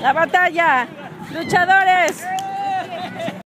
La batalla. Luchadores.